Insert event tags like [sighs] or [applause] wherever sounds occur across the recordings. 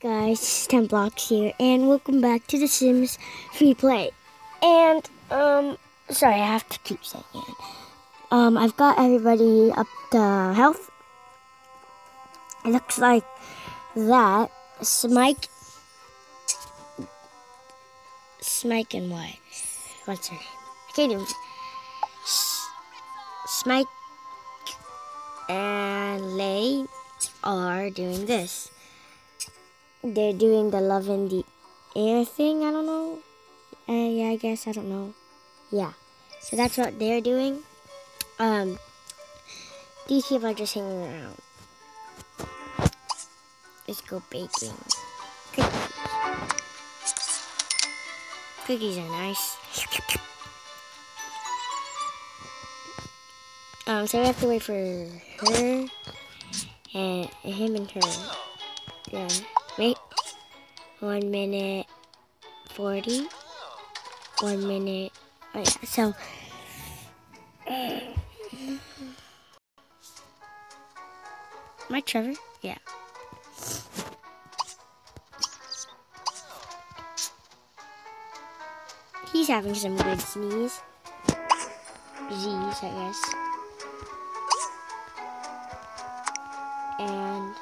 guys, it's 10 Blocks here, and welcome back to The Sims Free Play. And, um, sorry, I have to keep saying it. Um, I've got everybody up to health. It looks like that. Smike. Smike and what? What's her name? I can't even. Smike and Lay are doing this they're doing the love in the air thing. I don't know. Uh, yeah, I guess I don't know. Yeah, so that's what they're doing. Um, these people are just hanging around. Let's go baking. Cookies. Cookies are nice. Um, so we have to wait for her and him and her. Yeah. Wait. One minute forty. One minute. Oh yeah. So. My Trevor? Yeah. He's having some good sneeze. Z's, I guess. And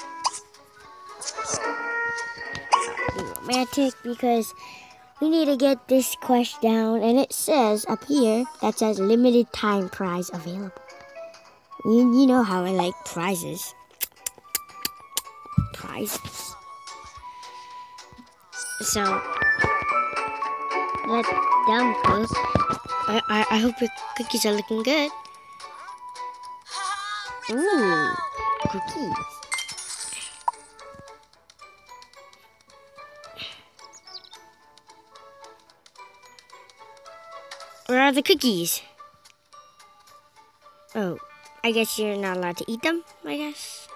romantic because we need to get this quest down and it says up here that says limited time prize available. You, you know how I like prizes. Prizes. So let's down close. I, I, I hope your cookies are looking good. Ooh, cookies. Where are the cookies? Oh, I guess you're not allowed to eat them, I guess.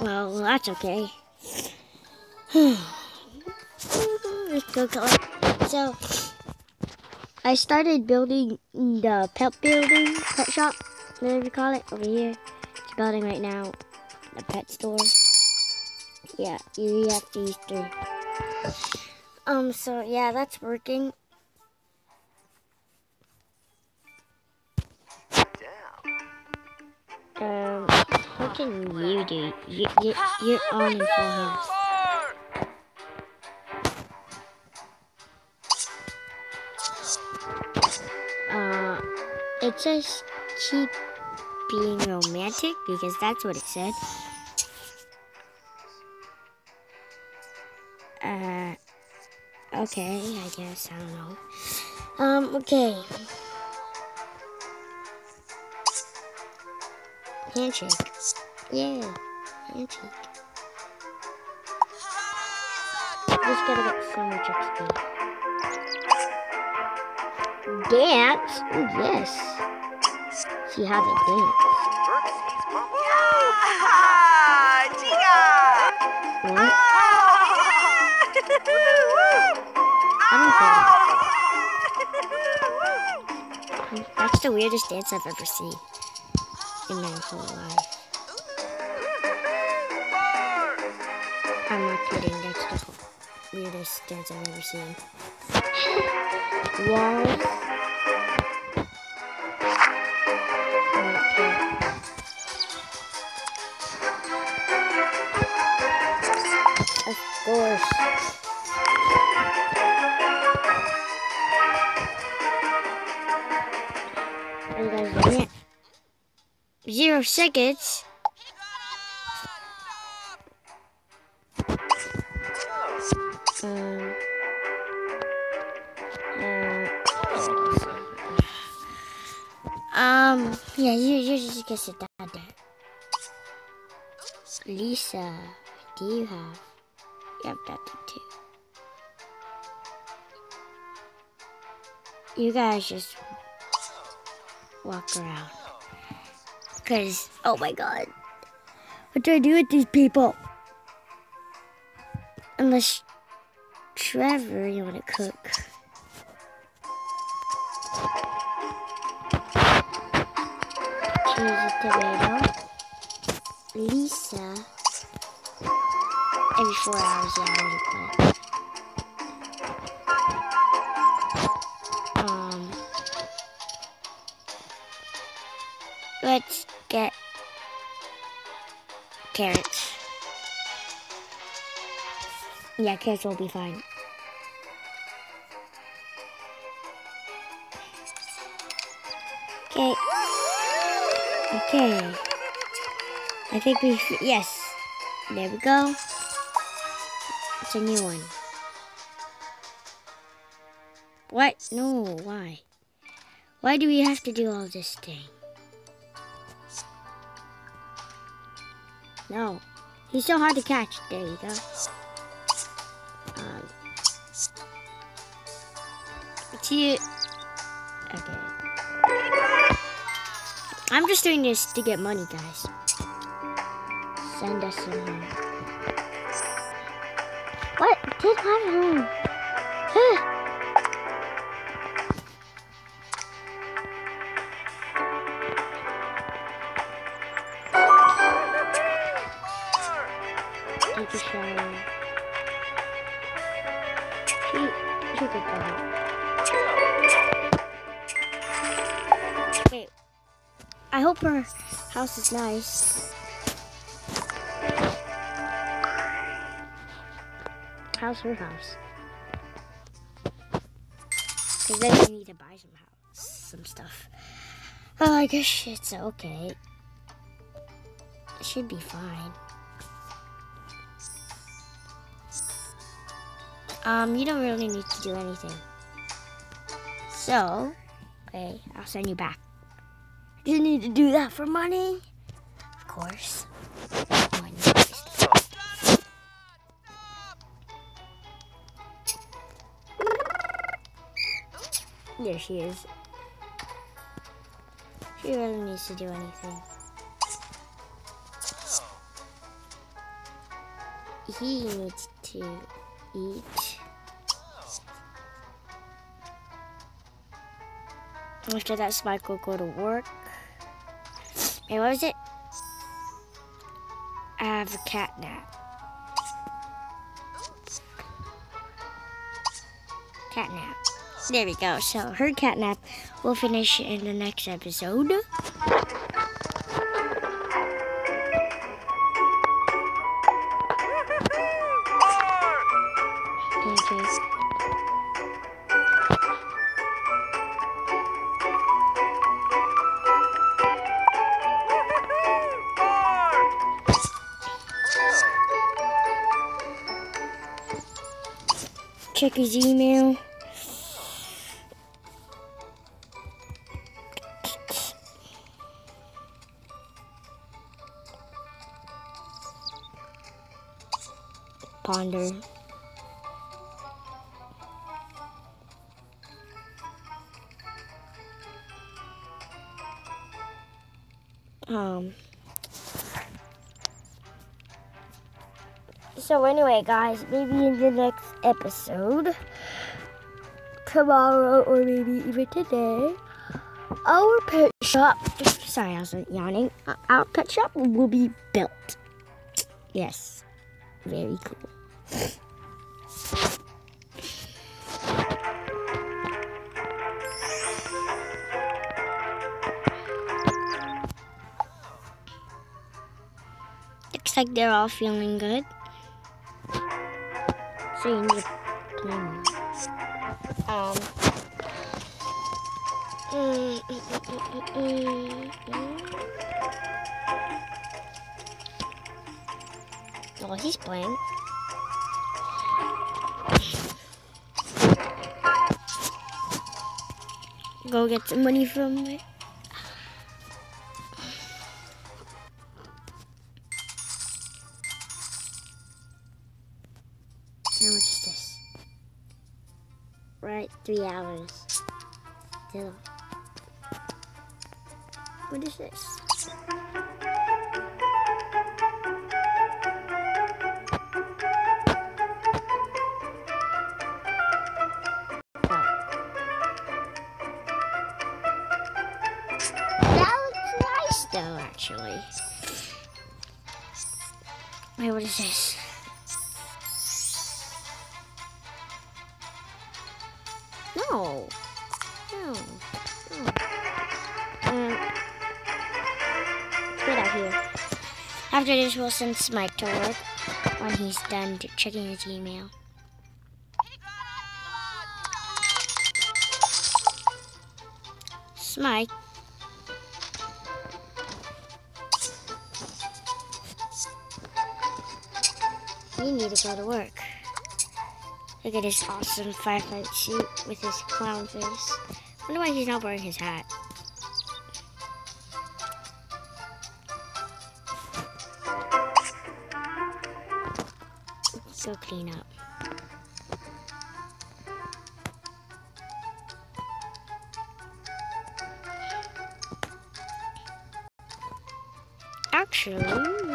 Well, that's okay. [sighs] Let's go collect. So, I started building the pet building, pet shop, whatever you call it, over here. It's building right now, the pet store. Yeah, you have these three. Um, so yeah, that's working. Um, what can you do? You, you, you're on in full health. Uh, it says keep being romantic because that's what it said. Okay, I guess. I don't know. Um, okay. Handshake. Yeah, handshake. Just gotta get so much XP. Dance? Ooh, yes. See how they dance. [laughs] What? That's the weirdest dance I've ever seen in my whole life. I'm not kidding, that's the weirdest dance I've ever seen. Walls. Of course. Zero seconds. Um, yeah, you, you just get sit down there. Lisa, do you have? You have that too. You guys just walk around. Because, oh my god. What do I do with these people? Unless Trevor, you want to cook. Cheese tomato. Lisa Every four hours, yeah, I carrots. Yeah, carrots will be fine. Okay. Okay. I think we, yes. There we go. It's a new one. What? No, why? Why do we have to do all this thing? No. He's so hard to catch. There you go. Um, it's you. Okay. I'm just doing this to get money, guys. Send us some money. What? Did I home? Her house is nice. How's her house? Because then we need to buy some house, some stuff. Oh, I guess it's okay. It should be fine. Um, you don't really need to do anything. So, okay, I'll send you back. You need to do that for money? Of course. There she is. She really needs to do anything. He needs to eat. After that, Spike will go to work. Hey, what was it? I have a cat nap. Cat nap. There we go. So her cat nap will finish in the next episode. Check his email. Ponder. Um. So anyway, guys, maybe in the next episode, tomorrow or maybe even today, our pet shop. Sorry, I wasn't yawning. Our pet shop will be built. Yes, very cool. Looks like they're all feeling good. Need to play. Um. mm. [laughs] Oh, he's playing. Go get some money from it. Three hours. Still. What is this? That looks nice though, actually. Wait, what is this? No. No. No. Um, get out here. After this, we'll send Smike to work when he's done checking his email. Smike. You need to go to work. Look at his awesome firefight suit with his clown face. wonder why he's not wearing his hat. Let's go clean up. Actually,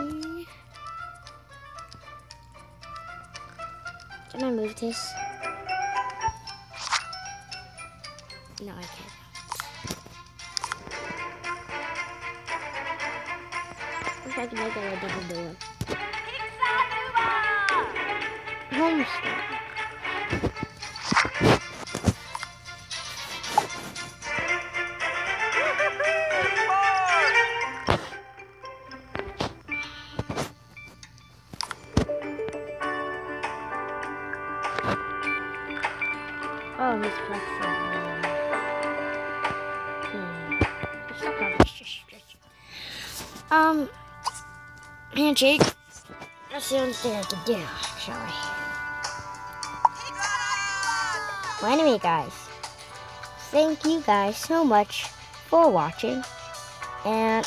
I move this? No, I can't. Wish I could make it a different balloon. Homestar. Um, handshake. That's the only thing I can do, actually. Well, anyway, guys, thank you guys so much for watching, and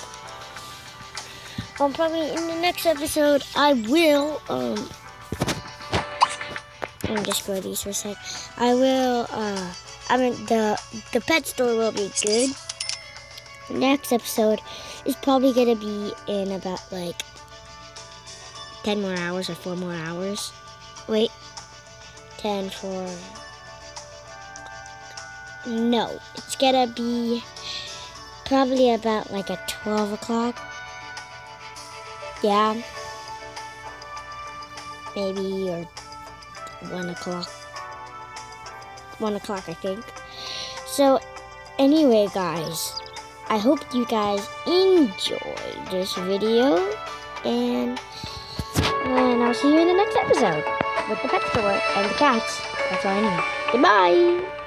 um, probably in the next episode, I will um. Let me just grow these for a sec. I will, uh, I mean, the, the pet store will be good. Next episode is probably going to be in about, like, 10 more hours or 4 more hours. Wait. 10 for... No. It's going to be probably about, like, at 12 o'clock. Yeah. Maybe, or one o'clock. One o'clock, I think. So, anyway, guys, I hope you guys enjoyed this video, and and I'll see you in the next episode with the pet store and the cats. That's all I need. Goodbye.